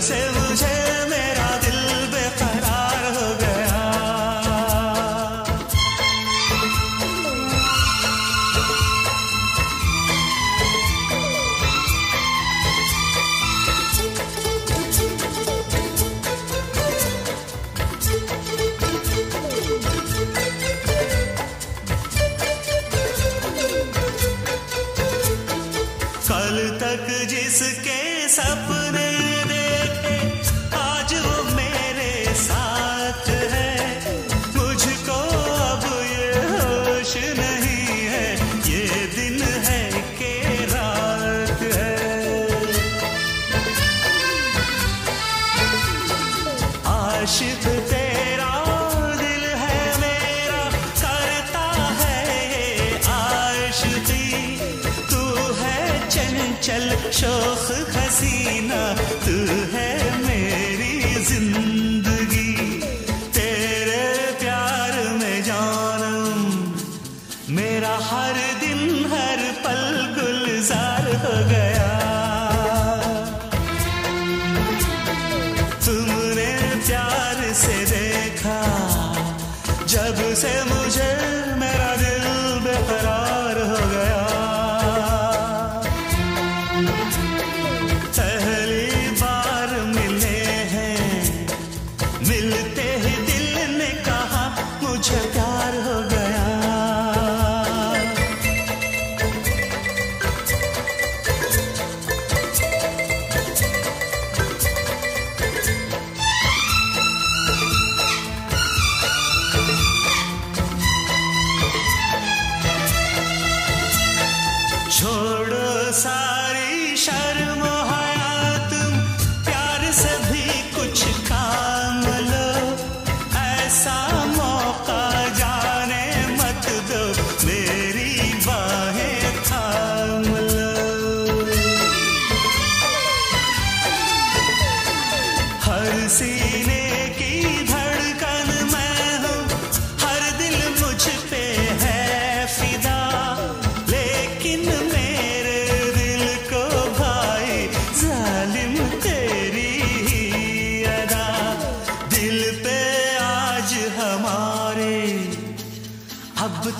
से मुझे मेरा दिल बेकरार हो गया। कल तक जिसके सपने चल शोख हसीना तू है मेरी ज़िंदगी।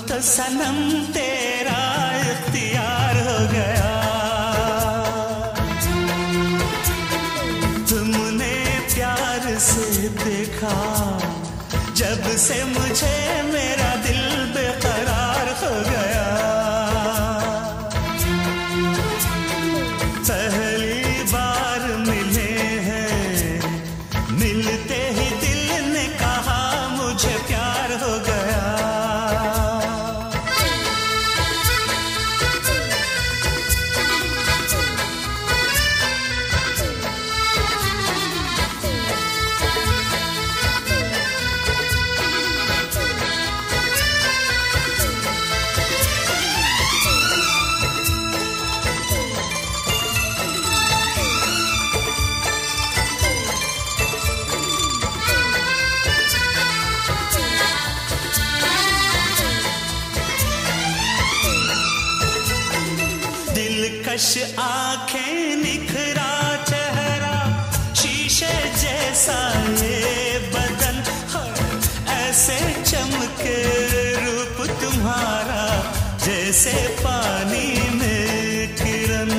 तो सनम तेरा इख्तियार हो गया। तुमने प्यार से देखा जब से मुझे मेरा कश आँखें निखरा चेहरा, शीशे जैसा ये बदन ऐसे चमके रूप तुम्हारा, जैसे पानी में किरण।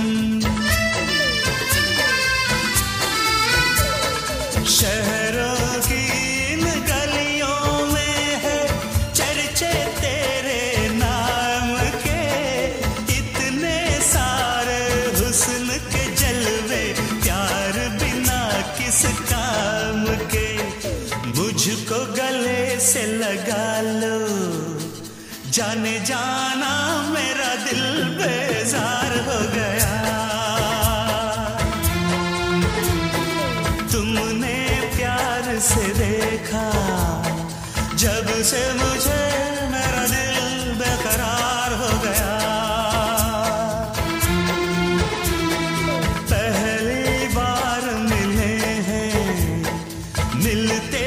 शहर जाने जाना मेरा दिल बेजार हो गया। तुमने प्यार से देखा, जब से मुझे मेरा दिल बेकरार हो गया। पहली बार मिले हैं, मिलते